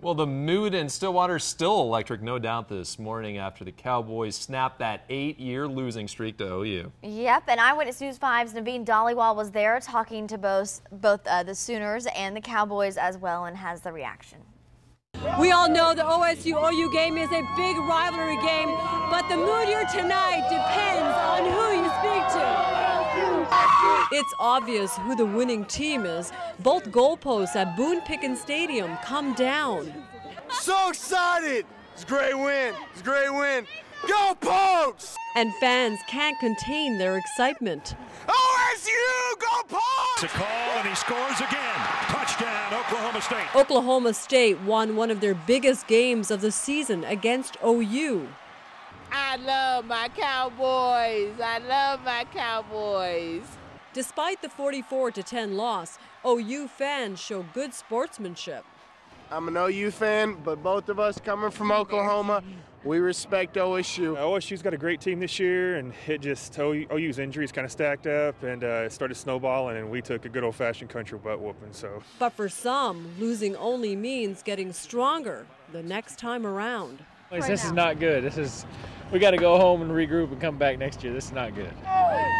Well, the mood in Stillwater is still electric, no doubt, this morning after the Cowboys snapped that eight-year losing streak to OU. Yep, and Eyewitness News 5's Naveen Dhaliwal was there talking to both, both uh, the Sooners and the Cowboys as well and has the reaction. We all know the OSU OU game is a big rivalry game, but the mood here tonight depends It's obvious who the winning team is. Both goalposts at Boone Pickens Stadium come down. So excited! It's a great win. It's a great win. Go Pokes! And fans can't contain their excitement. OSU, go Pokes! It's a call and he scores again. Touchdown, Oklahoma State. Oklahoma State won one of their biggest games of the season against OU. I love my Cowboys. I love my Cowboys. Despite the 44 10 loss, OU fans show good sportsmanship. I'm an OU fan, but both of us coming from Oklahoma, we respect OSU. Uh, OSU's got a great team this year, and it just OU's injuries kind of stacked up, and uh, it started snowballing, and we took a good old-fashioned country butt whooping. So, but for some, losing only means getting stronger the next time around. Right this now. is not good. This is we got to go home and regroup and come back next year. This is not good.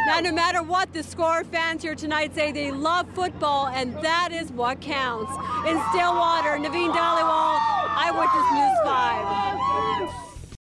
Now, no matter what, the score fans here tonight say they love football, and that is what counts. In Stillwater, Naveen Dhaliwal, Eyewitness News 5.